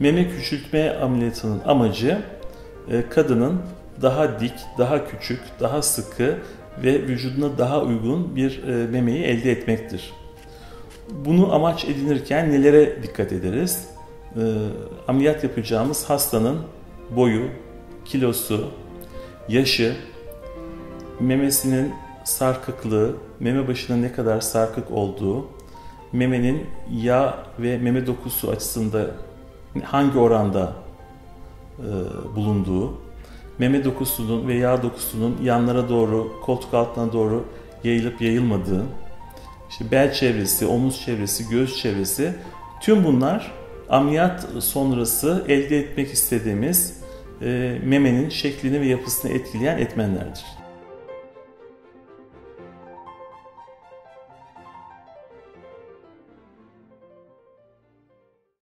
Meme küçültme ameliyatının amacı e, kadının daha dik, daha küçük, daha sıkı ve vücuduna daha uygun bir e, memeyi elde etmektir. Bunu amaç edinirken nelere dikkat ederiz? E, ameliyat yapacağımız hastanın boyu, kilosu, yaşı, memesinin sarkıklığı, meme başının ne kadar sarkık olduğu, memenin yağ ve meme dokusu açısında hangi oranda e, bulunduğu, meme dokusunun ve yağ dokusunun yanlara doğru, koltuk altına doğru yayılıp yayılmadığı, işte bel çevresi, omuz çevresi, göğüs çevresi tüm bunlar ameliyat sonrası elde etmek istediğimiz e, memenin şeklini ve yapısını etkileyen etmenlerdir.